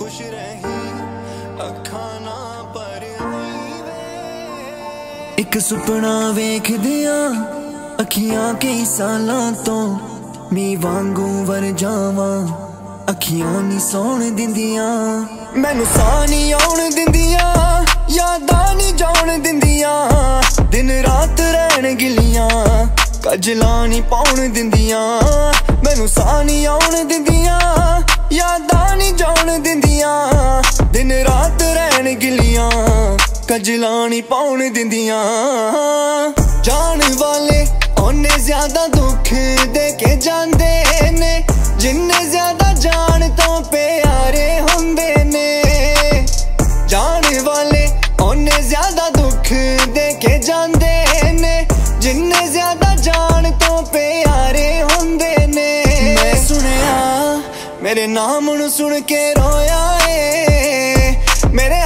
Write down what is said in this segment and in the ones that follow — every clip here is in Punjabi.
ਖੁਸ਼ ਰਹੀ, ਅੱਖਾਂ ਨਾ ਪਰ ਵੇ ਇੱਕ ਸੁਪਨਾ ਵੇਖਦਿਆਂ ਅੱਖੀਆਂ ਕਈ ਸਾਲਾਂ ਤੋਂ ਮੀ ਵਾਂਗੂ ਵਰ ਜਾਵਾਂ। ਅੱਖੀਆਂ ਨਹੀਂ ਸੌਣ ਦਿੰਦੀਆਂ, ਮੈਨੂੰ ਸਾਹ ਨਹੀਂ ਆਉਣ ਦਿੰਦੀਆਂ, ਯਾਦਾਂ ਨਹੀਂ ਜਾਣ ਦਿੰਦੀਆਂ। ਦਿਨ ਰਾਤ ਰਹਿਣ ਗਿਲੀਆਂ, ਕਜਲਾਂ ਨਹੀਂ ਪਾਉਣ ਦਿੰਦੀਆਂ, ਮੈਨੂੰ ਸਾਹ ਨਹੀਂ ਆਉਣ ਦਿੰਦੀਆਂ। ਕਜਲਾਂ ਪਾਉਣ ਦਿੰਦੀਆਂ। ਜਾਣ ਵਾਲੇ ਉਹਨੇ ਜ਼ਿਆਦਾ ਦੁੱਖ ਦੇ ਕੇ ਜਾਂਦੇ ਨੇ। ਜਿੰਨੇ ਜ਼ਿਆਦਾ ਜਾਣ ਤੋਂ ਪਿਆਰੇ ਹੁੰਦੇ ਨੇ। ਜਾਣ ਵਾਲੇ ਉਹਨੇ ਜ਼ਿਆਦਾ ਦੁੱਖ ਦੇ ਕੇ ਜਾਂਦੇ ਨੇ। ਜਿੰਨੇ ਜ਼ਿਆਦਾ ਜਾਣ ਤੋਂ ਪਿਆਰੇ ਹੁੰਦੇ ਨੇ। ਮੈਂ ਸੁਣਿਆ, ਮੇਰੇ ਨਾਮ ਨੂੰ ਸੁਣ ਕੇ ਰੋਇਆ ਏ। ਮੇਰੇ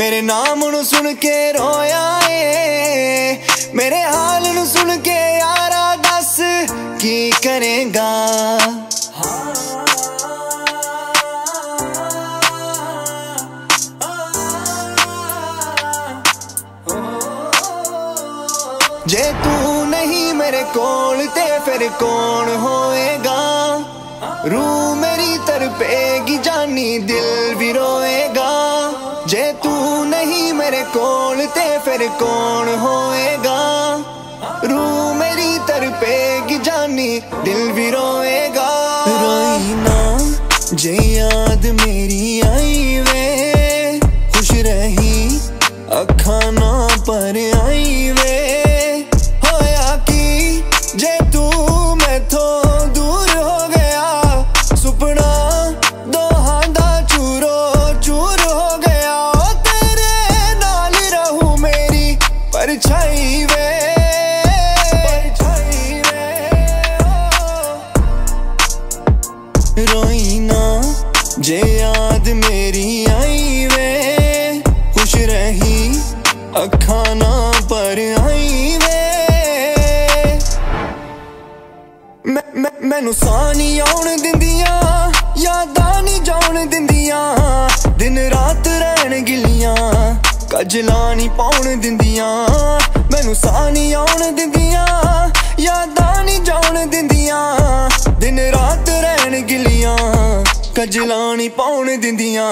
ਮੇਰੇ ਨਾਮ ਨੂੰ ਸੁਣ ਕੇ ਰੋਇਆ ਏ। ਮੇਰੇ ਹਾਲ ਨੂੰ ਸੁਣ ਕੇ ਯਾਰਾ ਦੱਸ, ਕੀ ਕਰੇਗਾ? ਜੇ ਤੂੰ ਨਹੀਂ ਮੇਰੇ ਕੋਲ, ਤੇ ਫਿਰ ਕੌਣ ਹੋਏਗਾ? ਰੂਹ ਮੇਰੀ ਤਰਪੇਗੀ, ਜਾਨੀ ਦਿਲ ਵੀ ਰੋਏ। ਨਹੀਂ ਕੋਲ ਤੇ ਫਿਰ ਕੌਣ ਹੋਏਗਾ? ਰੂ ਮੇਰੀ ਤਰਪੇਗੀ ਜਾਨੀ ਦਿਲ ਵੀ ਰੋਏਗਾ। ਰੋਈ ਪਰਛਾਈ ਵੇ ਰੋਈ ਨਾ ਜੇ ਯਾਦ ਮੇਰੀ ਆਈ ਵੇ ਖੁਸ਼ ਰਹੀ, ਅੱਖਾਂ ਨਾ ਪਰ ਆਈ ਵੇ ਮੈਨੂੰ ਸਾਹ ਨਹੀਂ ਆਉਣ ਦਿੰਦੀਆਂ, ਯਾਦਾਂ ਨਹੀਂ ਜਾਣ ਕਜਲਾਂ ਨਹੀਂ ਪਾਉਣ ਦਿੰਦੀਆਂ, ਮੈਨੂੰ ਸਾਹ ਨਹੀਂ ਆਉਣ ਦਿੰਦੀਆਂ, ਯਾਦਾਂ ਨਹੀਂ ਜਾਣ ਦਿੰਦੀਆਂ, ਦਿਨ ਰਾਤ ਰਹਿਣ ਗਿਲੀਆਂ, ਕਜਲਾਂ ਨਹੀਂ ਪਾਉਣ ਦਿੰਦੀਆਂ।